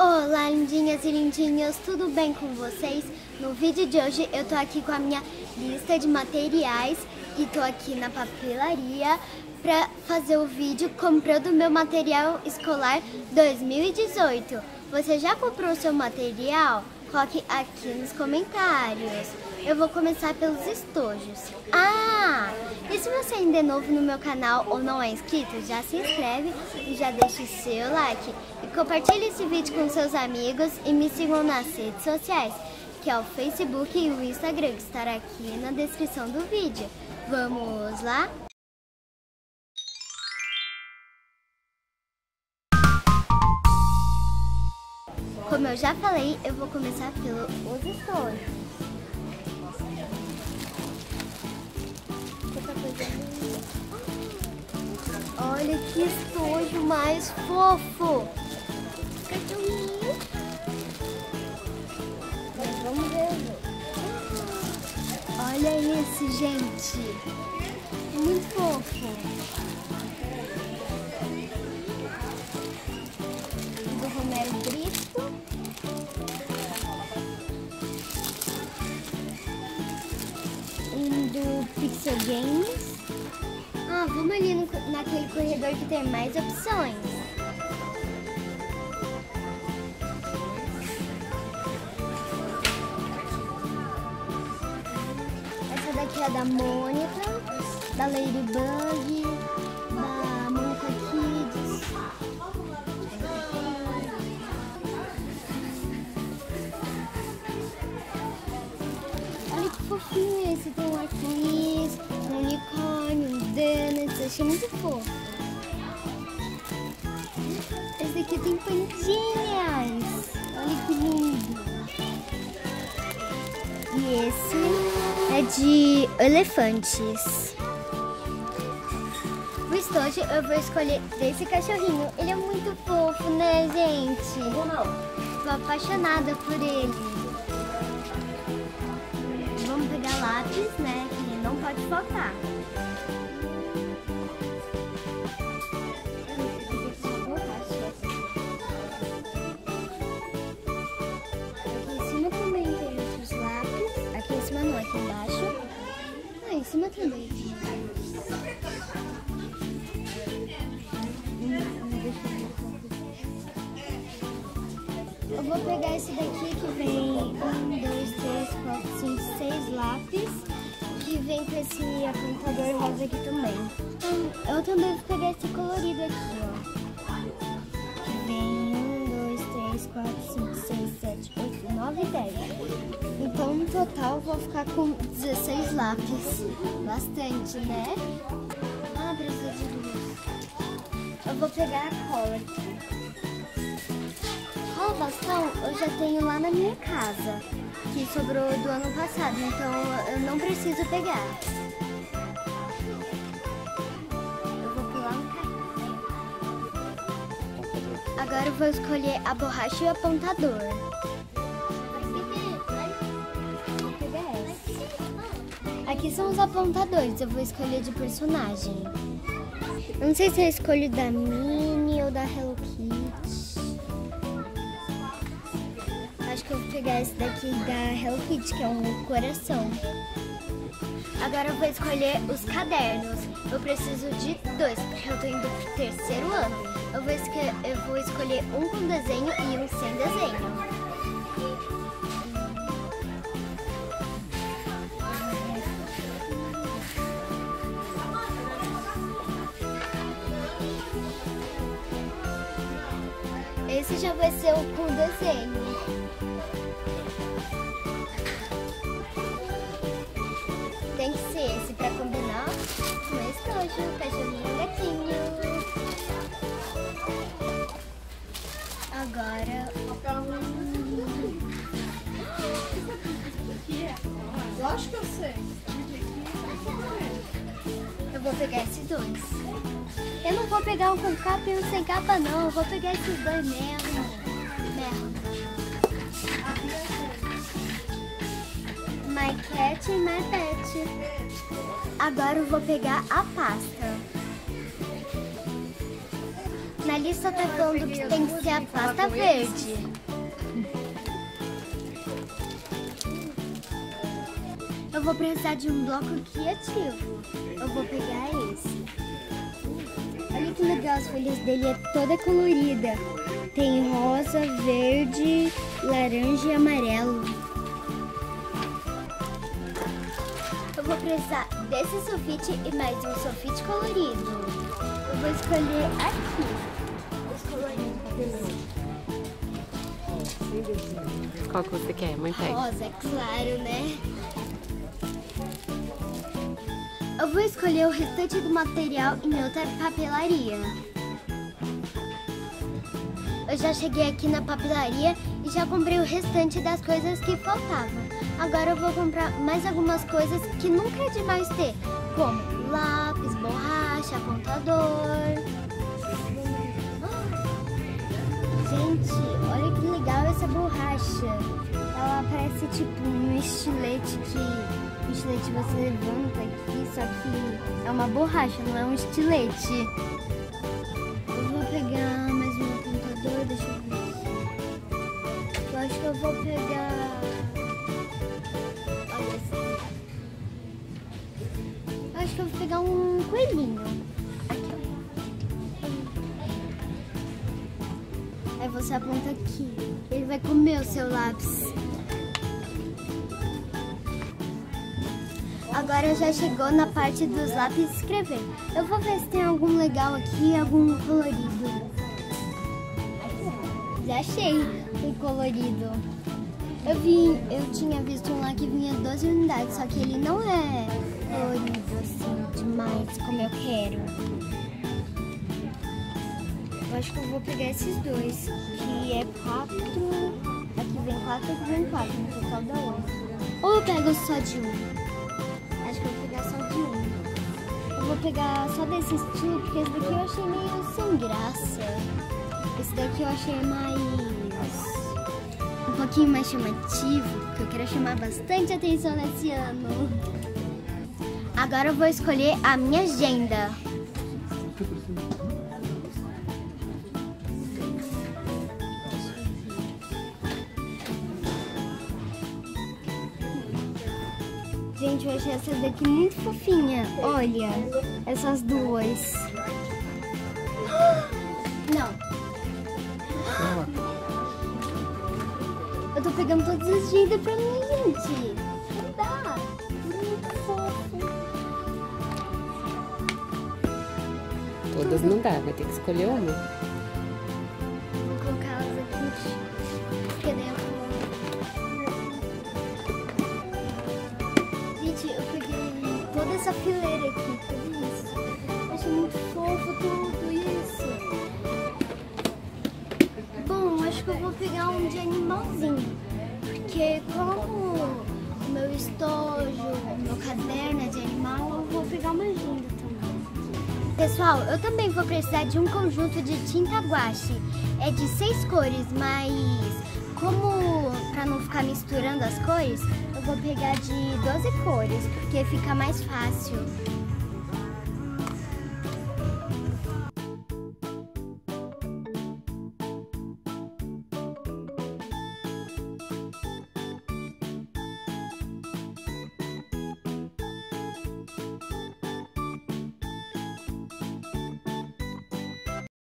Olá, lindinhas e lindinhos, tudo bem com vocês? No vídeo de hoje eu tô aqui com a minha lista de materiais e tô aqui na papelaria para fazer o vídeo comprando meu material escolar 2018. Você já comprou seu material? Coloque aqui nos comentários. Eu vou começar pelos estojos. Ah! E se você ainda é novo no meu canal ou não é inscrito, já se inscreve e já deixa o seu like. Compartilhe esse vídeo com seus amigos e me sigam nas redes sociais, que é o Facebook e o Instagram, que estará aqui na descrição do vídeo. Vamos lá? Como eu já falei, eu vou começar pelos estojos. Olha que estojo mais fofo. Esse, gente. Muito fofo. Do Romero Brito. E do Pixel Games. Ah, vamos ali no, naquele corredor que tem mais opções. É da Mônica, da Ladybug, da Mônica Kids. Olha que fofinho esse, tem um arco-íris, um unicórnio, um donuts, achei muito fofo. Esse aqui tem plantinhas, olha que lindo. E esse é de elefantes. O estojo eu vou escolher desse cachorrinho, ele é muito fofo, né gente? Tô apaixonada por ele. Vamos pegar lápis, né? Que não pode faltar. Eu vou pegar esse daqui que vem um, dois, três, quatro, cinco, seis lápis. Que vem com esse apontador rosa aqui também. Hum, Eu também vou pegar esse colorido aqui, ó. Que vem um, dois, três, quatro, cinco, seis, sete, oito, nove dez. Total vou ficar com 16 lápis. Bastante, né? Ah, precisa de luz. Eu vou pegar a cola aqui. Cola bastão eu já tenho lá na minha casa, que sobrou do ano passado, então eu não preciso pegar. Eu vou pular um carrinho. Agora eu vou escolher a borracha e o apontador. Aqui são os apontadores, eu vou escolher de personagem. Não sei se eu escolho da Minnie ou da Hello Kitty. Acho que eu vou pegar esse daqui da Hello Kitty, que é um coração. Agora eu vou escolher os cadernos. Eu preciso de dois, porque eu tô indo pro terceiro ano. Eu vou, eu vou escolher um com desenho e um sem desenho. Esse já vai ser o com desenho. Tem que ser esse pra combinar com o estojo, cachorrinho gatinho. Agora. Lógico que eu sei. Eu vou pegar esses dois. Eu não vou pegar um com capa e um sem capa, não. Eu vou pegar esses dois mesmo. Mesmo. My cat e my pet. Agora eu vou pegar a pasta. na lista tá falando que tem que ser a pasta verde. Eu vou precisar de um bloco criativo. Eu vou pegar esse. Olha que legal, as folhas dele é toda colorida. Tem rosa, verde, laranja e amarelo. Eu vou precisar desse sulfite e mais um sulfite colorido. Eu vou escolher aqui. Os coloridos. Qual que você quer? Mãe. Rosa, é claro, né? Eu vou escolher o restante do material em outra papelaria. Eu já cheguei aqui na papelaria e já comprei o restante das coisas que faltavam. Agora eu vou comprar mais algumas coisas que nunca é demais ter, como lápis, borracha, apontador. Gente, olha que legal essa borracha. Ela parece tipo um estilete que estilete você levanta aqui, só que é uma borracha, não é um estilete. Eu vou pegar mais um apontador, deixa eu ver. Eu acho que eu vou pegar. Olha esse. Eu acho que eu vou pegar um coelhinho. Aqui. Aí você aponta aqui. Ele vai comer o seu lápis. Agora já chegou na parte dos lápis escrever. Eu vou ver se tem algum legal aqui, algum colorido. Já achei um colorido. Eu vi, eu tinha visto um lá que vinha 12 unidades, só que ele não é colorido assim demais como eu quero. Eu acho que eu vou pegar esses dois, que é quatro. Aqui vem quatro, aqui vem quatro, no total dá oito. Ou eu pego só de um? Acho que eu vou pegar só de um. Eu vou pegar só desse estilo, porque esse daqui eu achei meio sem graça. Esse daqui eu achei mais. um pouquinho mais chamativo, porque eu quero chamar bastante atenção nesse ano. Agora eu vou escolher a minha agenda. Gente, eu achei essa daqui muito fofinha. Olha, essas duas. Não. Eu tô pegando todas as agendas pra mim, gente. Não dá. Muito fofo. Todas não dá, vai ter que escolher uma. Essa fileira aqui, tudo isso. Eu achei muito fofo tudo isso. Bom, acho que eu vou pegar um de animalzinho. Porque como o meu estojo, o meu caderno é de animal, eu vou pegar uma agenda também. Pessoal, eu também vou precisar de um conjunto de tinta guache. É de seis cores, mas como para não ficar misturando as cores, vou pegar de 12 cores, porque fica mais fácil.